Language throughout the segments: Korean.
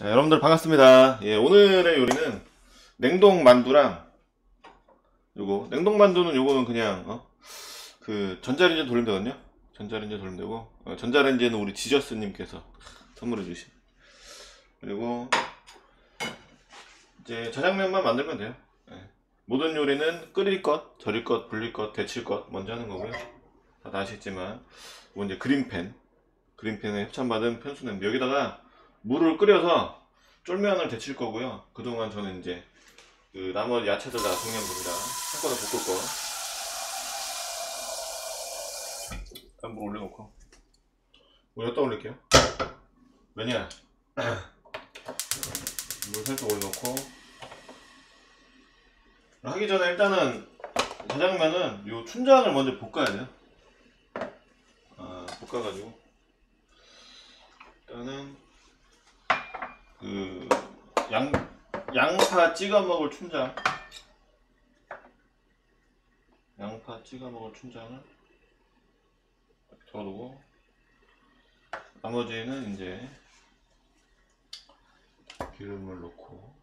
자, 여러분들 반갑습니다. 예, 오늘의 요리는 냉동 만두랑 요거 냉동 만두는 요거는 그냥 어? 그 전자레인지 돌리면 되거든요. 전자레인지 돌리면 되고 어, 전자레인지는 우리 지저스님께서 선물해 주신 그리고 이제 자장면만 만들면 돼요. 예. 모든 요리는 끓일 것, 절일 것, 불릴 것, 데칠 것 먼저 하는 거고요. 다들 아시겠지만 이제 그린팬 그린팬에 협찬받은 편수 냄비 여기다가 물을 끓여서 쫄면을 데칠 거고요. 그동안 저는 이제 그 나머지 야채들 다 정리한 겁니다. 한꺼번에 볶을 거. 일단 물 올려놓고 물 여기다 올릴게요. 왜냐? 물 살짝 올려놓고 하기 전에 일단은 자장면은 요 춘장을 먼저 볶아야 돼요. 아, 볶아가지고 일단은 그 양, 양파 찍어 먹을 춘장. 양파 찍어 먹을 춘장을 덜고 나머지는 이제 기름을 넣고.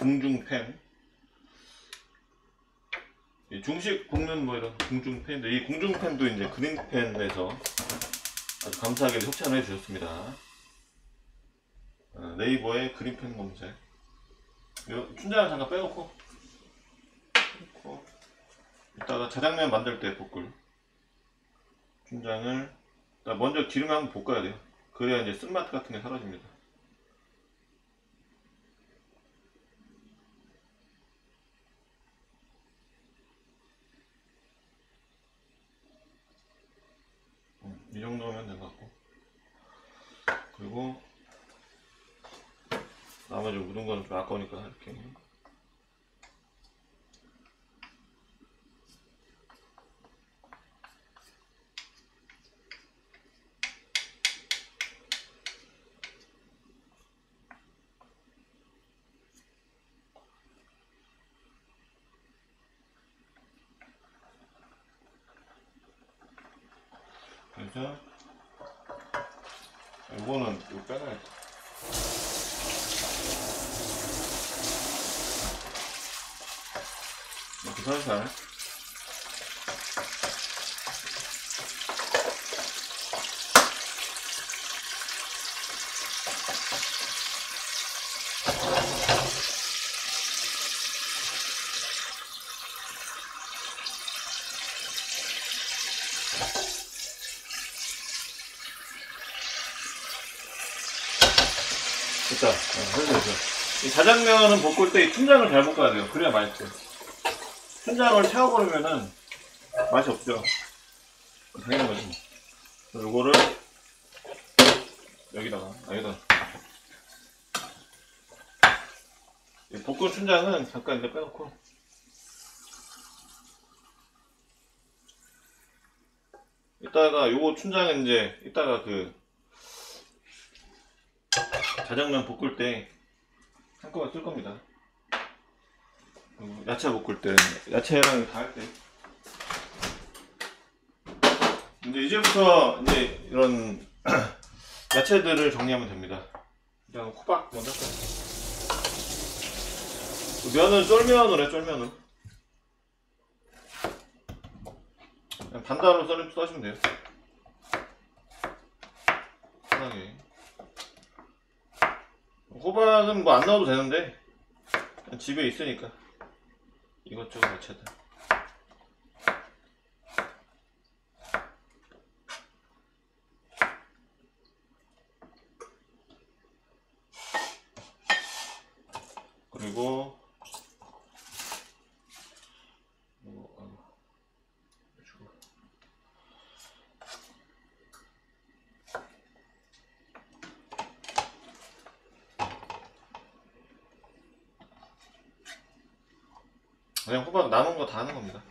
공중팬. 이 중식 볶는 뭐 이런 공중팬인데 이 공중팬도 이제 그린팬에서 아주 감사하게 협찬을 해주셨습니다. 어, 네이버에 그린팬 검색. 요 춘장을 잠깐 빼놓고 빼놓고 이따가 자장면 만들 때 볶을 춘장을 먼저 기름에 한번 볶아야 돼요. 그래야 이제 쓴맛 같은 게 사라집니다. 음, 이 정도면 된것 같고. 그리고 나머지 묻은 거는 좀 아까우니까 이렇게 그래서 이거는 이거 빼놔야 돼. 이렇게 살살 됐다. 어, 됐어. 이 자장면은 볶을 때 이 춘장을 잘 볶아야 돼요. 그래야 맛있어요. 춘장을 채워버리면은 맛이 없죠. 당연한 거지. 요거를 여기다가, 아, 여기다. 이 볶은 춘장은 잠깐 이제 빼놓고. 이따가 요거 춘장은 이제 이따가 그 자장면 볶을 때 한꺼번에 쓸 겁니다. 그리고 야채 볶을 때 야채랑 다 할 때. 이제 이제부터 이제 이런 야채들을 정리하면 됩니다. 일단 호박 먼저 할까요? 면은 쫄면으로 해 쫄면으로. 그냥 반다로 썰- 써시면 돼요. 편하게. 호박은 뭐 안 넣어도 되는데. 집에 있으니까. 이것저것 야채들 그리고 뭐, 어, 주고. 그냥 하는 겁니다.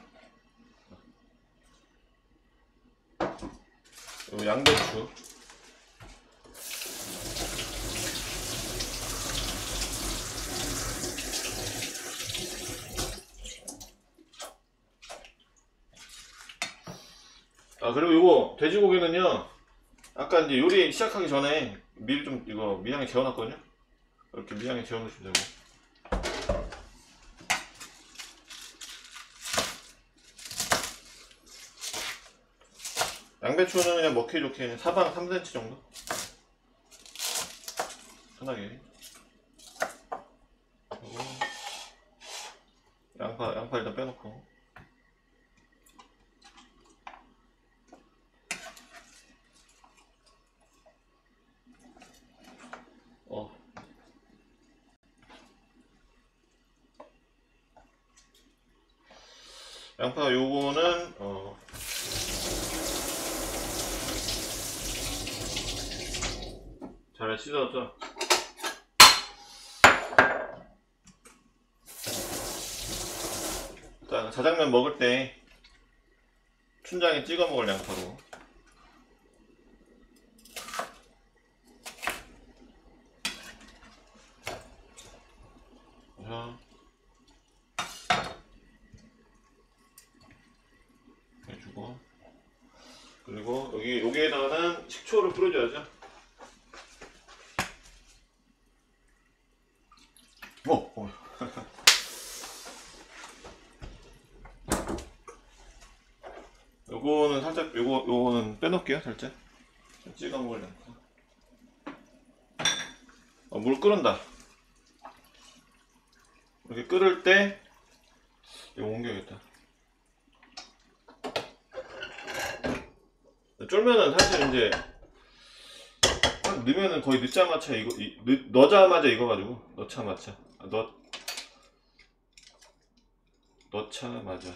그리고 양배추. 아 그리고 이거 돼지고기는요 아까 이제 요리 시작하기 전에 미리 좀 이거 미양에 재워놨거든요 이렇게 미양에 재워놓으시면 되고 양배추는 그냥 먹기 좋게 사방 3cm 정도? 편하게. 그리고 양파 양파 일단 빼놓고. 어. 양파 요거는 어 잘 씻어서 일단 자장면 먹을 때 춘장에 찍어 먹을 양파로. 자, 해주고. 그리고 여기 여기에다가는 식초를 뿌려줘야죠. 어, 어. 요거는 살짝 요거 요거는 빼놓을게요 살짝. 찍어 먹으려고 어, 물 끓는다. 이렇게 끓을 때 이거 옮겨야겠다. 쫄면은 사실 이제 딱 넣으면은 거의 넣자마자 이거 넣자마자 익어가지고 넣자마자. 아, 넣 넣자마자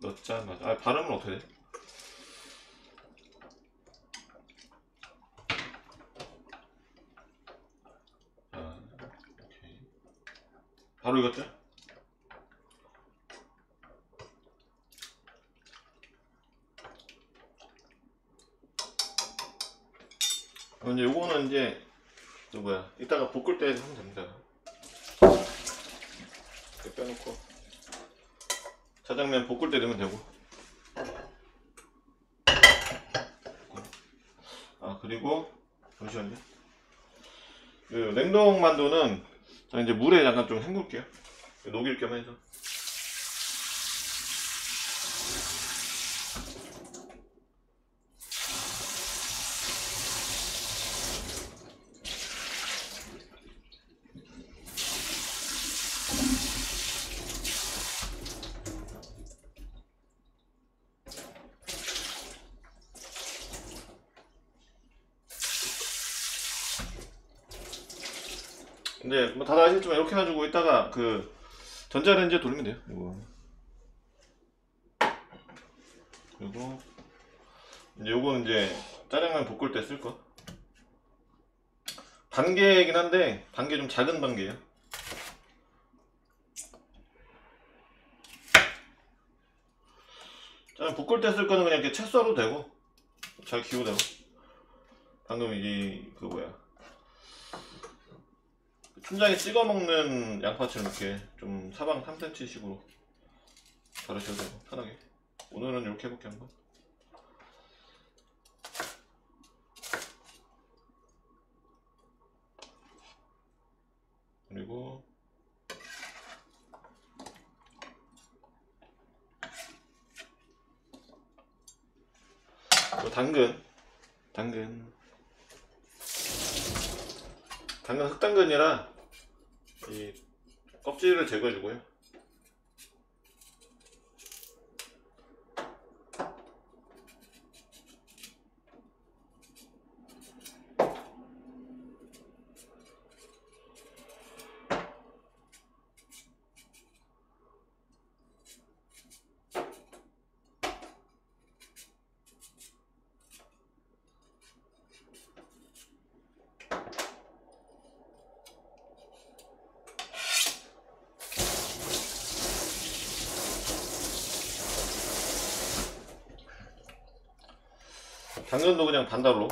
넣자마자 아 발음은 어떻게 돼? 아 바로? 어, 이제 요거는 이제 저 뭐야 이따가 볶을 때 하면 됩니다 빼놓고. 짜장면 볶을 때 넣으면 되고. 아 그리고 잠시만요. 그 냉동 만두는 자 이제 물에 잠깐 좀 헹굴게요. 녹일 겸 해서 이제 뭐 다들 아시겠지만 이렇게 해가지고 이따가 그 전자레인지에 돌리면 돼요. 이거. 그리고 이제 요거는 이제 짜장면 볶을 때 쓸 거. 반개이긴 한데 반개 좀 작은 반개예요. 짜장 볶을 때 쓸 거는 그냥 이렇게 채 썰어도 되고 잘 기워도 되고 방금 이 그 뭐야 춘장에 찍어 먹는 양파처럼 이렇게 좀 사방 3cm 식으로 자르셔도 되고 편하게. 오늘은 이렇게 해볼게 한번. 그리고 또 당근 당근. 당근 흑당근이라 이 껍질을 제거해주고요. 당근도 그냥 반달로.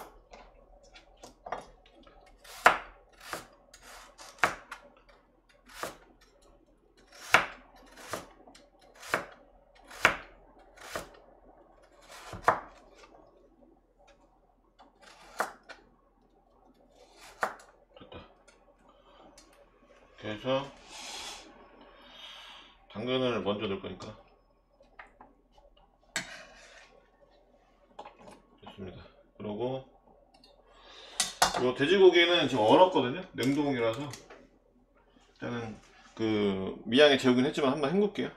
여기서 당근을 먼저 넣을 거니까 좋습니다. 그리고 이 돼지고기는 지금 얼었거든요. 냉동이라서 일단은 그 미양에 재우긴 했지만 한번 헹굴게요.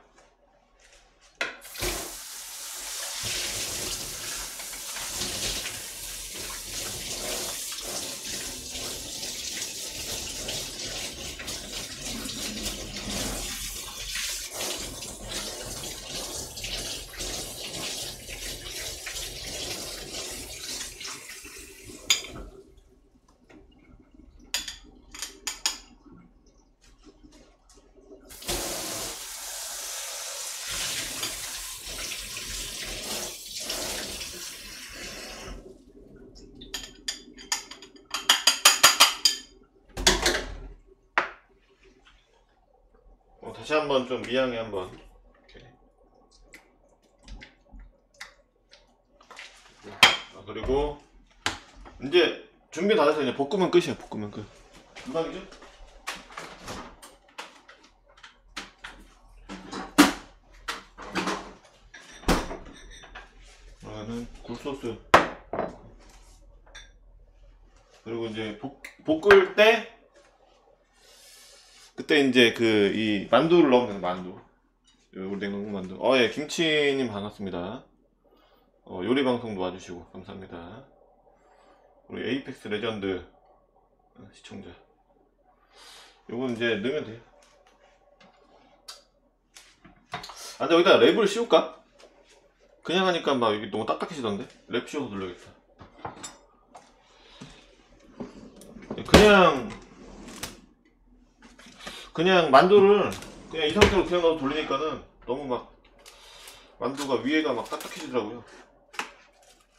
어, 다시 한번 좀 미양에 한번. 아, 그리고 이제 준비 다 돼서 이제 볶으면 끝이야 볶으면 끝 금방이죠? 그러면은 굴소스 그리고 이제 볶, 볶을 때 그때 이제 그 이 만두를 넣으면 만두. 우리 냉동고 만두. 어, 예, 김치님 반갑습니다. 어, 요리 방송도 와주시고 감사합니다. 우리 Apex Legend 어, 시청자. 요건 이제 넣으면 돼요. 아, 근데 여기다 랩을 씌울까? 그냥 하니까 막 이게 너무 딱딱해지던데? 랩 씌워서 눌러야겠다. 그냥 그냥 만두를 그냥 이 상태로 그냥 넣어 돌리니까는 너무 막 만두가 위에가 막 딱딱해지더라고요.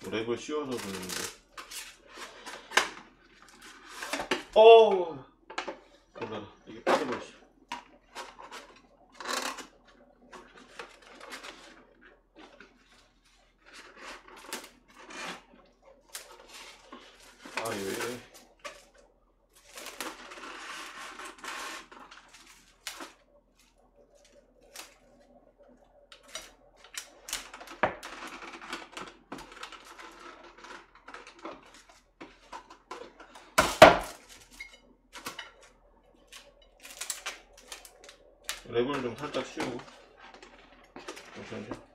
뭐 랩을 씌워서 돌리는데. 어, 그러나 이게 빠져버렸어. 아, 예. 랩을 좀 살짝 씌우고. 잠시만요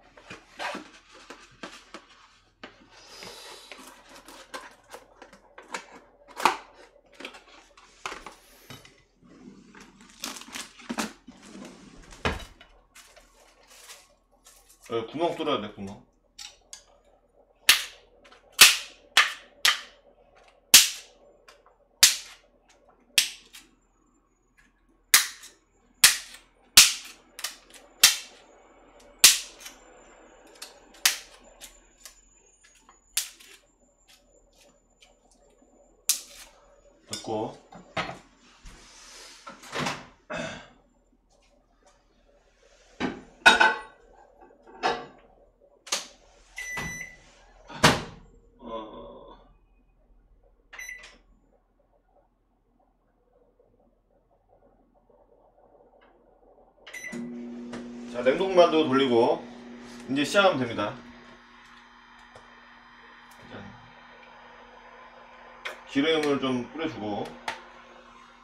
여기 구멍 뚫어야 돼 구멍 됐고. 어... 자 냉동만두 돌리고 이제 시작하면 됩니다 기름을 좀 뿌려주고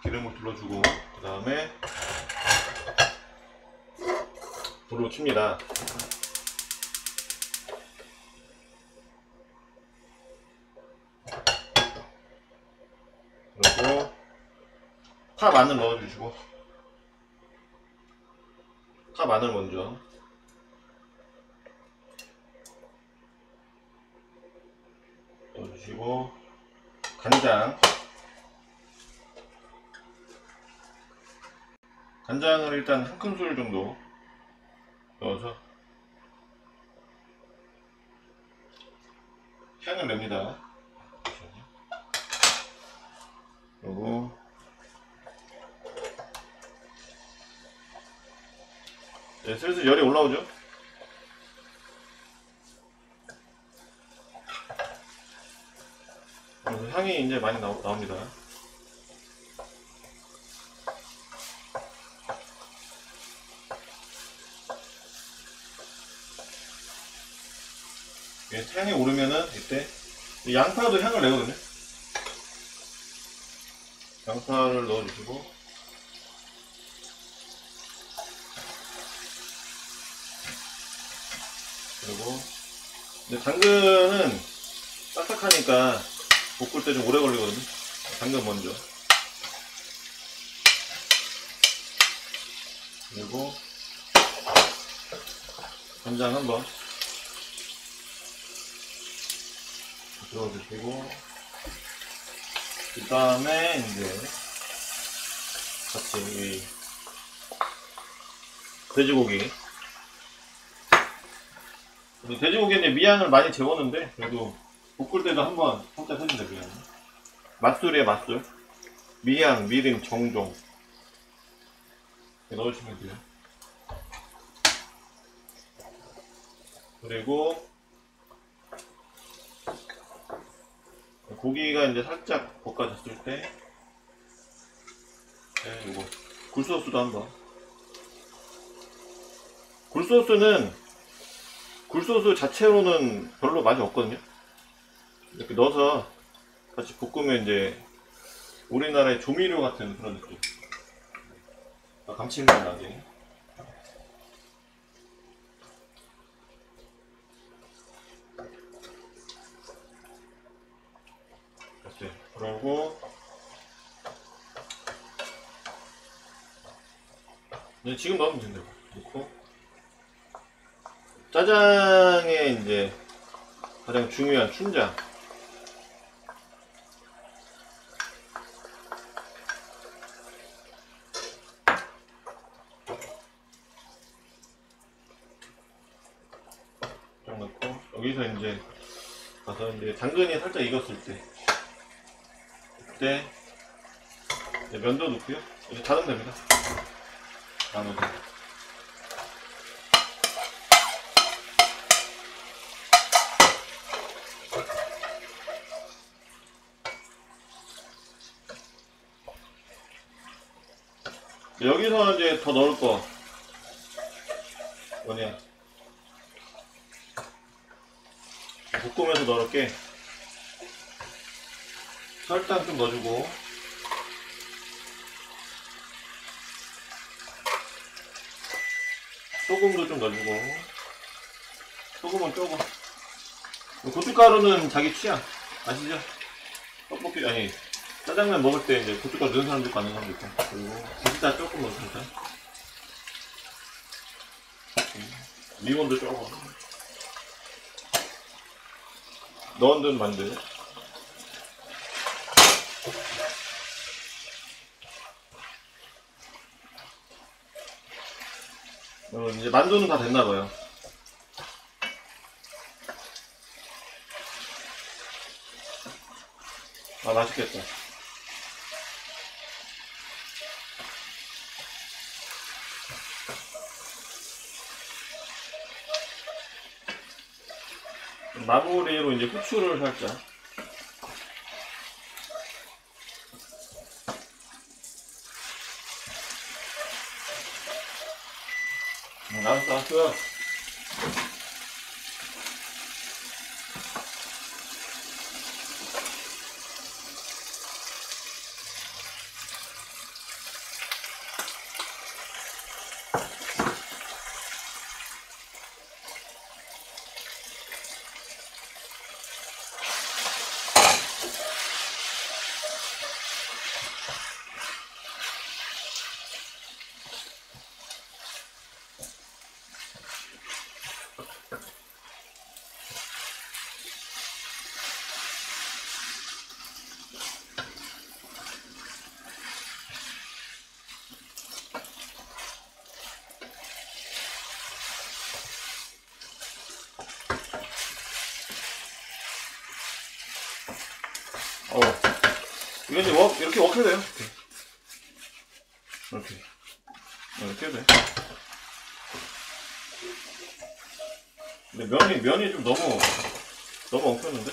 기름을 둘러주고 그 다음에 불을 칩니다. 그리고 파 마늘 넣어주시고 파 마늘 먼저. 넣어주시고 간장. 간장을 일단 한 큰술 정도 넣어서 향을 냅니다. 그리고 네, 슬슬 열이 올라오죠 향이 이제 많이 나오, 나옵니다. 예, 향이 오르면은 이때 양파도 향을 내거든요. 양파를 넣어주시고 그리고 이제 당근은 딱딱하니까 볶을 때 좀 오래 걸리거든요. 당근 먼저. 그리고 간장 한번 넣어주시고 그 다음에 이제 같이 이 돼지고기 이 돼지고기는 미양을 많이 재웠는데 그래도 볶을 때도 한번 살짝 해주세요 미양 맛술이에요 맛술. 미양, 미림, 정종. 이렇게 넣으시면 돼요. 그리고 고기가 이제 살짝 볶아졌을 때 네, 이거. 굴소스도 한번. 굴소스는 굴소스 자체로는 별로 맛이 없거든요 이렇게 넣어서 같이 볶으면 이제 우리나라의 조미료 같은 그런 느낌. 아, 감칠맛 나게. 이렇게 그러고 네, 지금 넣으면 된다고 넣고. 짜장에 이제 가장 중요한 춘장 좀 넣고 여기서 이제 가서 이제 당근이 살짝 익었을 때. 그때 면도 넣고요. 이제 닫으면 됩니다. 나눠서 여기서 이제 더 넣을 거. 뭐냐. 볶으면서 넣을 게 설탕 좀 넣어주고. 소금도 좀 넣어주고. 소금은 조금. 고춧가루는 자기 취향. 아시죠? 떡볶이 아니 짜장면 먹을 때 이제 고춧가루 넣는 사람도 있고 안 넣는 사람도 있고. 그리고 진짜 조금 넣습니다. 리본도 조금. 넣은 듯 만들 어, 이제 만두는 다 됐나봐요. 아 맛있겠다. 마무리로 이제 후추를 살짝 あッフ 어. 이거 이제 워, 이렇게 wok 해도 돼요. 이렇게. 이렇게. 어, 이렇게 해도 돼. 근데 면이, 면이 좀 너무, 너무 엉켰는데?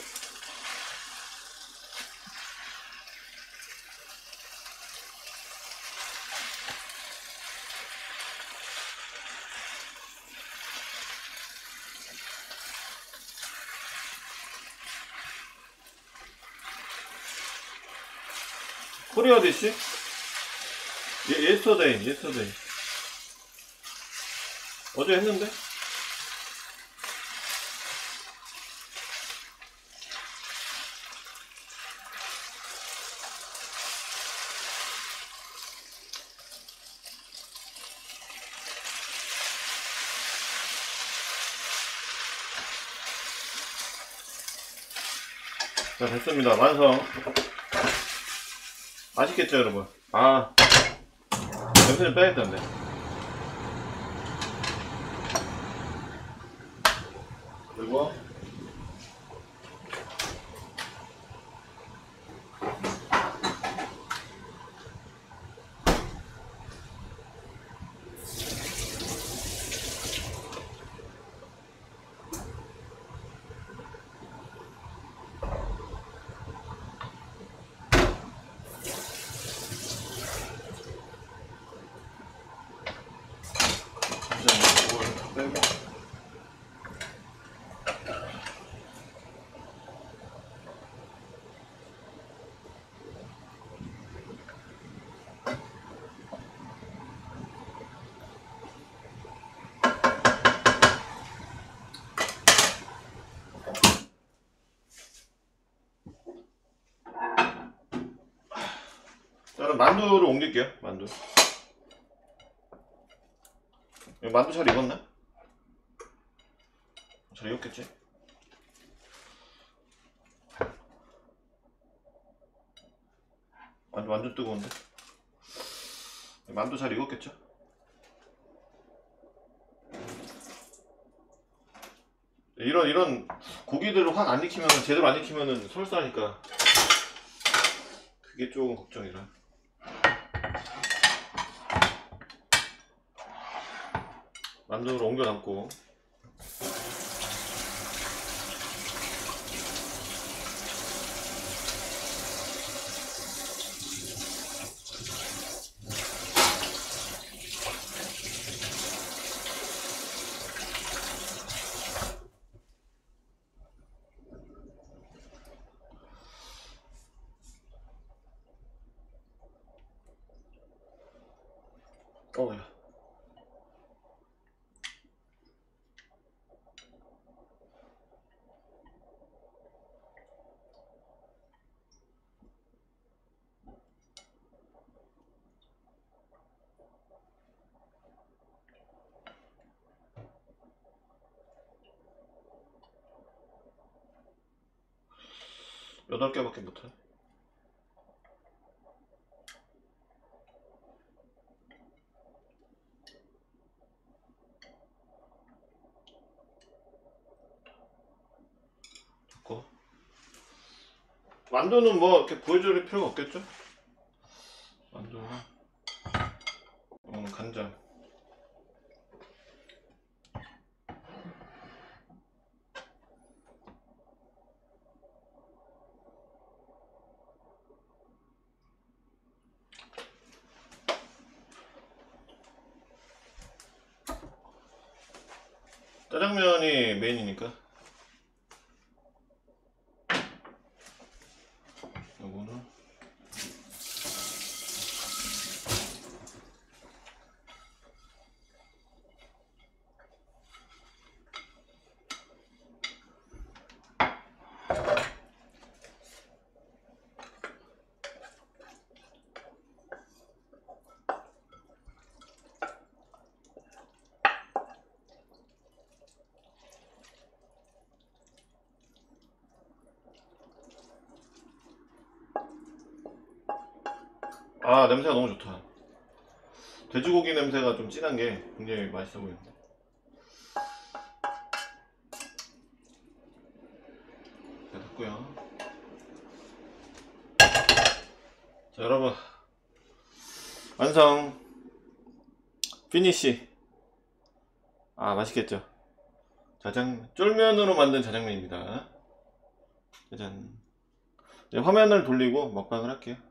코리아 디시? 예, 예스터데이, 예스터데이. 어제 했는데? 자, 됐습니다. 완성. 맛있겠죠, 여러분? 아, 냄새 좀 빼야겠다는데. 이걸 다 빼고. 자, 그럼 만두를 옮길게요. 만두. 만두 잘 익었나? 잘 익었겠지? 만두 완전 뜨거운데? 만두 잘 익었겠죠? 이런 이런 고기들을 확 안 익히면 제대로 안 익히면은 설사하니까 그게 조금 걱정이라. 만두를 옮겨 담고 어야 여덟 개밖에 못해. 됐고. 만두는 뭐 이렇게 보여줄 필요가 없겠죠? 만두는 음, 간장. 짜장면이 메인이니까 요거는 아 냄새가 너무 좋다. 돼지고기 냄새가 좀 진한 게 굉장히 맛있어 보이는데 자 됐고요. 자 여러분. 완성. 피니시 아 맛있겠죠? 자장 쫄면으로 만든 자장면입니다. 짜잔. 이제 화면을 돌리고 먹방을 할게요